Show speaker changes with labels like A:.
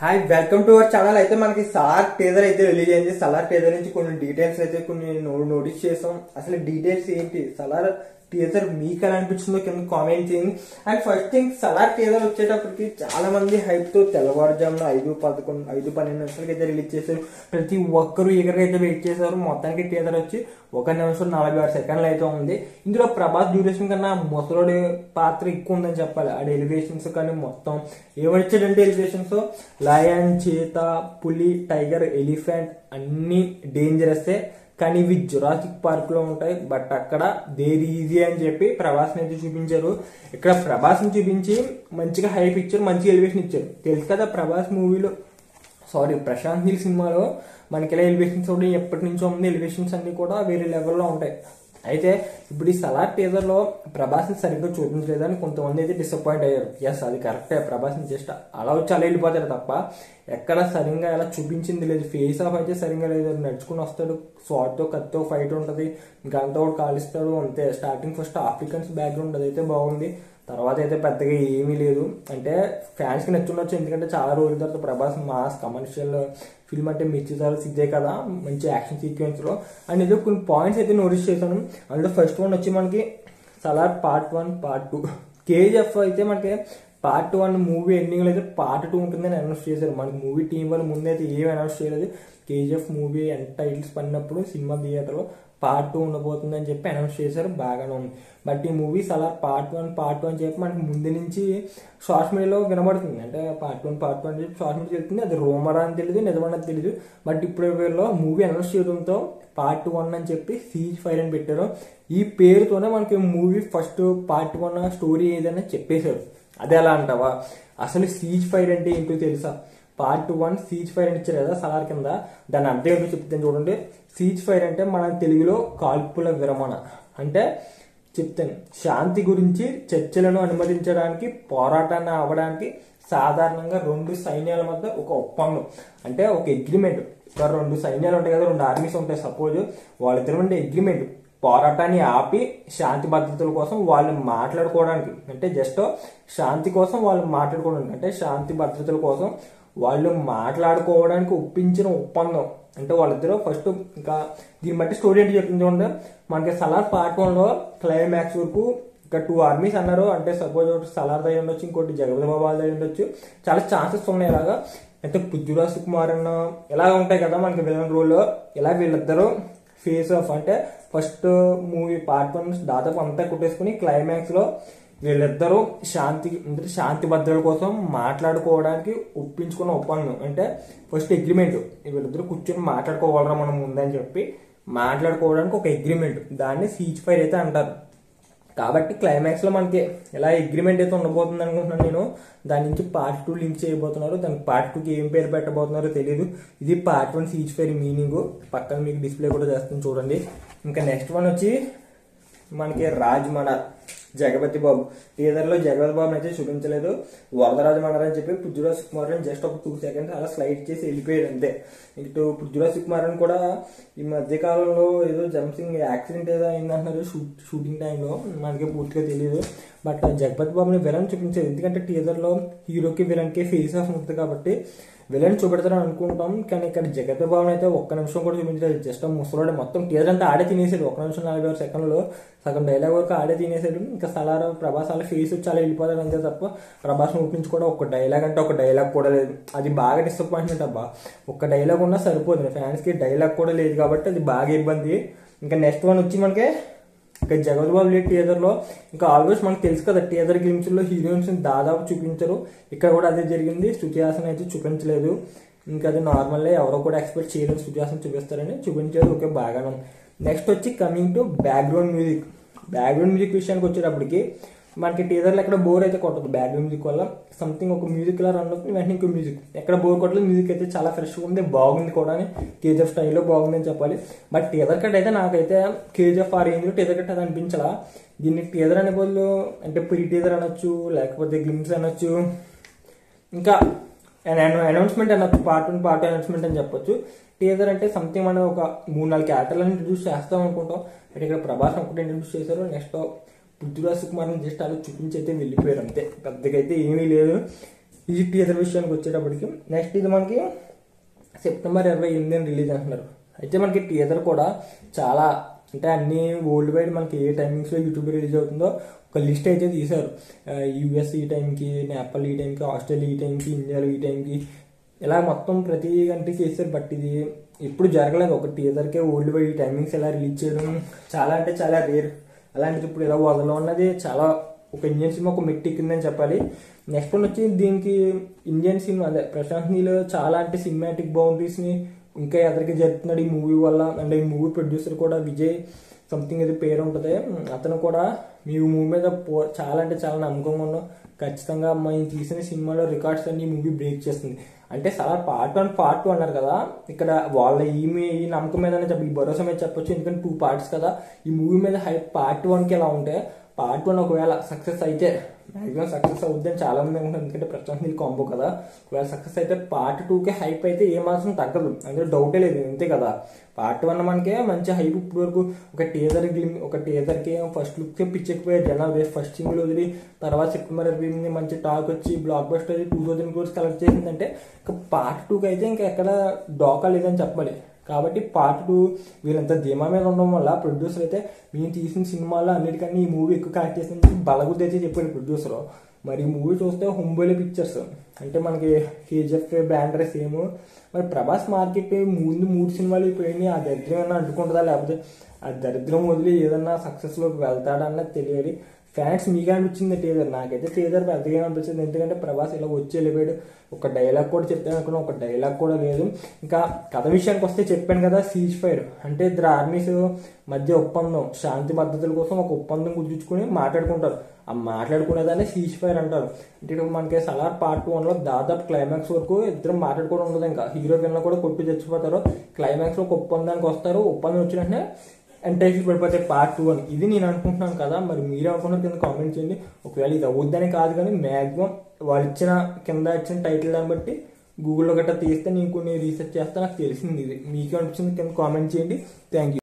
A: Hi welcome to our channel అయితే మనకి Salaar teaser అయితే రిలీజ్ అయింది. సలార్ టేజర్ నుంచి కొన్ని డీటెయిల్స్ అయితే కొన్ని నోటీస్ చేసాం. అసలు డీటెయిల్స్ ఏంటి? సలార్ టీజర్ మీకు ఎలా అనిపించిందో కింద కామెంట్ చేయండి. And first thing Salaar teaser వచ్చేటప్పటికి చాలా మంది హైప్తో తెల్లవారుజామున ఐదు పదకొండు ఐదు పన్నెండు నిమిషాలకి అయితే రిలీజ్ చేశారు. ప్రతి ఒక్కరు ఎగరగా అయితే వెయిట్ చేశారు. మొత్తానికి టీజర్ వచ్చి ఒక నిమిషం నలభై ఆరు సెకండ్లు అయితే ఉంది. ఇందులో ప్రభాస్ డ్యూరేషన్ కన్నా ముసలోడి పాత్ర ఎక్కువ ఉందని చెప్పాలి. ఆడ ఎలివేషన్స్ కానీ మొత్తం ఏమొచ్చాడంటే ఎలివేషన్స్ లయన్ చేత పులి టైగర్ ఎలిఫెంట్ అన్ని డేంజరస్ కానీ ఇవి జురాసిక్ పార్క్లో ఉంటాయి. బట్ అక్కడ దేర్ ఈజీ అని చెప్పి ప్రభాస్ని అయితే చూపించారు. ఇక్కడ ప్రభాస్ని చూపించి మంచిగా హైప్ ఇచ్చారు మంచి ఎలివేషన్ ఇచ్చారు. తెలుసు కదా ప్రభాస్ మూవీలో? సారీ ప్రశాంత్ నీల్ సినిమాలో మనకి ఎలా ఎలివేషన్స్ ఉంటాయి ఎప్పటి నుంచో ఉంది ఎలివేషన్స్ అన్ని కూడా వేరే లెవెల్లో ఉంటాయి. అయితే ఇప్పుడు ఈ సలార్ టీజర్లో ప్రభాస్ని సరిగ్గా చూపించలేదని కొంతమంది అయితే డిసప్పాయింట్ అయ్యారు. ఎస్ అది కరెక్టే ప్రభాస్ని జస్ట్ అలా వచ్చి అలా వెళ్ళిపోతాడు తప్ప ఎక్కడ సరిగ్గా ఎలా చూపించింది లేదు. ఫేస్ ఆఫ్ అయితే సరిగ్గా లేదు. నడుచుకుని వస్తాడు. స్వాట్తో కత్తో ఫైట్ ఉంటుంది. ఇంకా అంతా ఒకటి కాలిస్తాడు. అంతే. స్టార్టింగ్ ఫస్ట్ ఆఫ్రికన్స్ బ్యాక్గ్రౌండ్ అదైతే బాగుంది. తర్వాత అయితే పెద్దగా ఏమీ లేదు. అంటే ఫ్యాన్స్కి నచ్చుండొచ్చు. ఎందుకంటే చాలా రోజుల తర్వాత ప్రభాస్ మాస్ కమర్షియల్ ఫిల్మ్ అంటే మిర్చి తర్వాత ఇదే కదా. మంచి యాక్షన్ సీక్వెన్స్లో అండ్ ఏదో కొన్ని పాయింట్స్ అయితే నోటీస్ చేశాను. అందులో ఫస్ట్ వన్ వచ్చి మనకి Salaar part one part two KGF అయితే మనకి పార్ట్ వన్ మూవీ ఎండింగ్లో అయితే పార్ట్ టూ ఉంటుందని అనౌన్స్ చేశారు. మనకి మూవీ టీం వాళ్ళు ముందైతే ఏమి అనౌన్స్ చేయలేదు. కేజీఎఫ్ మూవీ ఎంత టైటిల్స్ పడినప్పుడు సినిమా థియేటర్లో పార్ట్ టూ ఉండబోతుంది అని చెప్పి అనౌన్స్ చేశారు. బాగానే ఉంది. బట్ ఈ మూవీస్ అలా పార్ట్ వన్ పార్ట్ వన్ చెప్పి మనకి ముందు నుంచి సోషల్ మీడియాలో వినబడుతుంది. అంటే పార్ట్ వన్ పార్ట్ వన్ చెప్పి సోషల్ మీడియా చెప్తుంది. అది రోమరా అని తెలియదు నిజమని తెలియదు బట్ ఇప్పుడు వీళ్ళు మూవీ అనౌన్స్ చేయడంతో పార్ట్ వన్ అని చెప్పి సీజ్ ఫైర్ అని పెట్టారు. ఈ పేరుతోనే మనకి movie first part one story ఏదైనా చెప్పేశారు. అదే ఎలా అంటావా? అసలు సీజ్ ఫైర్ అంటే ఏంటో తెలుసా? పార్ట్ వన్ సీజ్ ఫైర్ అని ఇచ్చారు కదా సలార్ కింద? దాని అర్థం ఏంటో చెప్తాను చూడండి. సీజ్ ఫైర్ అంటే మన తెలుగులో కాల్పుల విరమణ. అంటే చెప్తాను. శాంతి గురించి చర్చలను అనుమతించడానికి పోరాటాన్ని అవ్వడానికి సాధారణంగా రెండు సైన్యాల మధ్య ఒక ఒప్పందం. అంటే ఒక అగ్రిమెంట్ ఇక్కడ రెండు సైన్యాలు ఉంటాయి కదా రెండు ఆర్మీస్ ఉంటాయి. సపోజ్ వాళ్ళిద్దరు ఉండే అగ్రిమెంట్ పోరాటాన్ని ఆపి శాంతి భద్రతల కోసం వాళ్ళు మాట్లాడుకోవడానికి అంటే జస్ట్ శాంతి కోసం వాళ్ళు మాట్లాడుకోవడానికి అంటే శాంతి భద్రతల కోసం వాళ్ళు మాట్లాడుకోవడానికి ఒప్పించిన ఒప్పందం. అంటే వాళ్ళిద్దరూ ఫస్ట్ ఇంకా దీన్ని బట్టి స్టోరీ ఏంటి చెప్తుంది చూడండి. మనకి సలార్ పార్ట్ వన్లో క్లైమాక్స్ వరకు ఇంకా టూ ఆర్మీస్ అన్నారు. అంటే సపోజ్ ఒకటి సలార్ దగ్గర ఉండొచ్చు ఇంకోటి జగపతి బాబా ఉండొచ్చు. చాలా ఛాన్సెస్ ఉన్నాయి ఇలాగా అయితే పృథ్వీరాజ్ కుమార్ అన్న ఇలా ఉంటాయి కదా మనకి విలన్ రోల్ ఇలా వీళ్ళిద్దరూ ఫేస్ ఆఫ్ అంటే ఫస్ట్ మూవీ పార్ట్ వన్ దాదాపు అంతా కుట్టేసుకుని క్లైమాక్స్లో వీళ్ళిద్దరూ శాంతి అంటే శాంతి భద్రతల కోసం మాట్లాడుకోవడానికి ఒప్పించుకున్న ఒప్పందం. అంటే ఫస్ట్ అగ్రిమెంట్ వీళ్ళిద్దరూ కూర్చొని మాట్లాడుకోగలరా మనం ముందని చెప్పి మాట్లాడుకోవడానికి ఒక అగ్రిమెంట్ దాన్ని సీజ్ ఫైర్ అయితే అంటారు. కాబట్టి క్లైమాక్స్లో మనకి ఎలా అగ్రిమెంట్ అయితే ఉండబోతుంది అనుకుంటున్నాను నేను? దాని నుంచి పార్ట్ టూ లింక్ చేయబోతున్నారు. దానికి పార్ట్ టూకి ఏం పేరు పెట్టబోతున్నారో తెలియదు ఇది part one cease fire meaning పక్కన మీకు డిస్ప్లే కూడా చేస్తుంది చూడండి. ఇంకా నెక్స్ట్ వన్ వచ్చి మనకి రాజ్ జగపతి బాబు. టీజర్లో జగపతి బాబు అయితే చూపించలేదు. వరదరాజు మండలి అని చెప్పి పృథ్వీరాజ్ కుమార్ అని జస్ట్ ఒక టూ సెకండ్స్ అలా స్లైడ్ చేసి వెళ్ళిపోయాడు అంతే. ఇటు పృథ్వీరాజ్ కుమార్ అని కూడా ఈ మధ్య కాలంలో ఏదో జంప్సింగ్ యాక్సిడెంట్ ఏదో అయిందంటున్నారు షూట్ షూటింగ్ టైంలో. మనకి పూర్తిగా తెలియదు బట్ జగపతి బాబుని విలన్ చూపించేది. ఎందుకంటే టీజర్లో హీరోకి విలన్కి ఫేస్ ఆఫ్ ఉంటుంది కాబట్టి విలన్ చూపెడతారని అనుకుంటాం. కానీ ఇక్కడ జగత్ బాబుని అయితే ఒక్క నిమిషం కూడా చూపించలేదు. జస్ట్ ముసలోడే మొత్తం టీజర్ అంతా ఆడే తినేసాడు. ఒక్క నిమిషం నలభై ఆరు సెకండ్లో సగం డైలాగ్ వరకు ఆడే తినేసాడు. ఇంకా సలార ప్రభాస్ అలా ఫేస్ చాలా వెళ్ళిపోతాడు అంతే తప్ప ప్రభాస్ ఒప్పించి కూడా ఒక డైలాగ్ అంటే ఒక డైలాగ్ కూడా లేదు. అది బాగా డిసప్పాయింట్మెంట్ అబ్బా. ఒక డైలాగ్ ఉన్నా సరిపోతుంది ఫ్యాన్స్కి డైలాగ్ కూడా లేదు కాబట్టి అది బాగా ఇబ్బంది. ఇంకా నెక్స్ట్ వన్ వచ్చి మనకి ఇంకా జగన్ బాబు లేట్ టీజర్లో ఇంకా ఆల్మోస్ట్ మనకు తెలుసు కదా టీజర్ గేమ్స్లో హీరోయిన్స్ దాదాపు చూపించరు. ఇక్కడ కూడా అదే జరిగింది. శృతి హాసన్ అయితే చూపించలేదు. ఇంకా అది నార్మల్లే ఎవరో కూడా ఎక్స్పెక్ట్ చేయలేదు శృతి హాసన్ చూపిస్తారని చూపించారు. ఓకే బాగానే నెక్స్ట్ వచ్చి coming to background music background music విషయానికి వచ్చేటప్పటికి మనకి టీజర్లో ఎక్కడ బోర్ అయితే కొట్టదు బ్యాక్గ్రౌండ్ మ్యూజిక్ వల్ల. సంథింగ్ ఒక మ్యూజిక్ ఇలా రన్ అవుతుంది వెంటనే ఇంకో మ్యూజిక్ ఎక్కడ బోర్ కొట్టలేదు మ్యూజిక్ అయితే చాలా ఫ్రెష్గా ఉంది బాగుంది కూడా కేజీఎఫ్ స్టైల్లో బాగుందని చెప్పాలి. బట్ టీజర్ కట్ అయితే నాకైతే కేజీఎఫ్ ఆ రేంజ్లో టీజర్ కట్ అది అనిపించలా. దీన్ని టీజర్ అనే బదులు అంటే ప్రీ టీజర్ అనొచ్చు లేకపోతే గ్లిమ్స్ అనొచ్చు. ఇంకా అనౌన్స్మెంట్ అనొచ్చు పార్ట్ వన్ పార్ట్ అనౌన్స్మెంట్ అని చెప్పొచ్చు. టీజర్ అంటే సంథింగ్ మనం ఒక మూడు నాలుగు క్యారెక్టర్లను ఇంట్రడ్యూస్ చేస్తాం అనుకుంటాం. అంటే ఇక్కడ ప్రభాస్ ఒకటి ఇంట్రడ్యూస్ చేశారు నెక్స్ట్ పృథ్వీరాజ్ కుమార్ జస్ట్ అలా చూపించి అయితే వెళ్ళిపోయారు అంతే. పెద్దగా అయితే ఏమీ లేదు. ఇది టీజర్ విషయానికి వచ్చేటప్పటికి నెక్స్ట్ ఇది మనకి సెప్టెంబర్ ఇరవై ఎనిమిది రిలీజ్ అంటున్నారు అయితే మనకి టీజర్ కూడా చాలా అంటే అన్ని వరల్డ్ వైడ్ మనకి ఏ టైమింగ్స్లో యూట్యూబ్ రిలీజ్ అవుతుందో ఒక లిస్ట్ అయితే తీశారు. యూఎస్ ఈ టైంకి నేపాల్ ఈ టైంకి ఆస్ట్రేలియా ఈ టైంకి ఇండియాలో ఈ టైంకి ఇలా మొత్తం ప్రతి కంట్రీకి వేస్తారు బట్ ఇది ఎప్పుడు జరగలేదు. ఒక టీజర్కే వరల్డ్ వైడ్ టైమింగ్స్ ఎలా రిలీజ్ చేయడం చాలా అంటే చాలా రేర్ అలాంటిది ఇప్పుడు ఇలా వదలో ఉన్నది చాలా ఒక ఇండియన్ సినిమా ఒక మెట్టి ఎక్కిందని చెప్పాలి. నెక్స్ట్ వన్ వచ్చి దీనికి ఇండియన్ సినిమా అదే ప్రశాంత్ నీల్ చాలా అంటే సినిమాటిక్ బౌండరీస్ని ఇంకా ఎదరికి జరుపుతున్నాడు ఈ మూవీ వల్ల. అండ్ ఈ మూవీ ప్రొడ్యూసర్ కూడా విజయ్. సంథింగ్ అది పేరు ఉంటుంది అతను కూడా మీ మూవీ మీద పో- చాలా అంటే చాలా నమ్మకంగా ఉన్నాం ఖచ్చితంగా మేము తీసిన సినిమాలో రికార్డ్స్ అన్ని మూవీ బ్రేక్ చేస్తుంది. అంటే చాలా పార్ట్ వన్ పార్ట్ టూ అన్నారు కదా. ఇక్కడ వాళ్ళ ఈమె ఈ నమ్మకం మీద చెప్పి ఈ భరోసా మీద చెప్పొచ్చు. ఎందుకంటే టూ పార్ట్స్ కదా. ఈ మూవీ మీద హై పార్ట్ వన్కి ఎలా ఉంటే పార్ట్ వన్ ఒకవేళ సక్సెస్ అయితే మ్యాక్సిమం సక్సెస్ అవుద్దని చాలా మంది అనుకుంటారు ఎందుకంటే ప్రస్తుతం ఇది కాంబో కదా. ఒకవేళ సక్సెస్ అయితే పార్ట్ టూకి హైప్ అయితే ఏ మాత్రం తగ్గదు. అందులో డౌటే లేదు. అంతే కదా. పార్ట్ వన్ మనకే మంచి హైప్ ఇప్పుడు వరకు ఒక టీజర్ ఒక టీజర్కి ఫస్ట్ లుక్ పిచ్చెక్కిపోయారు జనాలు. ఫస్ట్ సింగిల్ వదిలి తర్వాత సెప్టెంబర్ ఇరవై మంచి టాక్ వచ్చి blockbuster two thousand crores collect చేసిందంటే ఇంకా పార్ట్ టూకి అయితే ఇంకా ఎక్కడ డోకా లేదని చెప్పాలి. కాబట్టి పార్ట్ టూ వీళ్ళంతా ధీమా మీద ఉండడం వల్ల ప్రొడ్యూసర్ అయితే మేము తీసిన సినిమాలో అన్నిటికన్నా ఈ మూవీ ఎక్కువ కనెక్ట్ చేసింది బలగుద్ది అయితే చెప్పాడు ప్రొడ్యూసర్ మరి మూవీ చూస్తే హుంబోలే పిక్చర్స్ అంటే మనకి కేజీఎఫ్ బ్యాండర్ సేమ్ మరి ప్రభాస్ మార్కెట్ ముందు మూడు సినిమాలు పోయినాయి ఆ దరిద్రం ఏమన్నా అడ్డుకుంటుందా లేకపోతే ఆ దరిద్రం వదిలి ఏదన్నా సక్సెస్లోకి వెళ్తాడన్నది తెలియదు. ఫ్యాన్స్ మీకు అనిపించింది టీజర్ నాకైతే టీజర్ పెద్దగా అనిపించింది. ఎందుకంటే ప్రభాస్ ఇలా వచ్చి వెళ్ళిపోయాడు. ఒక డైలాగ్ కూడా చెప్తాను అనుకున్నా ఒక డైలాగ్ కూడా లేదు. ఇంకా కథ విషయానికి వస్తే చెప్పాను కదా సీజ్ ఫైర్ అంటే ఇద్దరు ఆర్మీస్ మధ్య ఒప్పందం శాంతి భద్రతల కోసం ఒక ఒప్పందం గుర్తించుకుని మాట్లాడుకుంటారు. ఆ మాట్లాడుకునేదాన్ని సీజ్ ఫైర్ అంటారు. అంటే మనకి సలార్ పార్ట్ వన్లో దాదాపు క్లైమాక్స్ వరకు ఇద్దరు మాట్లాడుకోవడం ఉండదు ఇంకా. హీరో విన్న కూడా కొట్టి చచ్చిపోతారు. క్లైమాక్స్లో ఒక ఒప్పందానికి వస్తారు. ఒప్పందం వచ్చిన వెంటనే ఎంటైటిల్ పడిపోతే పార్ట్ టూ అని ఇది నేను అనుకుంటున్నాను కదా మరి మీరు అనుకున్న కింద కామెంట్ చేయండి ఒకవేళ ఇది అవుద్దని కాదు కానీ మ్యాక్సిమం వాళ్ళు ఇచ్చిన కింద ఇచ్చిన టైటిల్ దాన్ని బట్టి గూగుల్లో గట్రా తీస్తే నేను కొన్ని రీసెర్చ్ చేస్తే నాకు తెలిసింది ఇది మీకు అనిపించింది కింద కామెంట్ చేయండి థ్యాంక్ యూ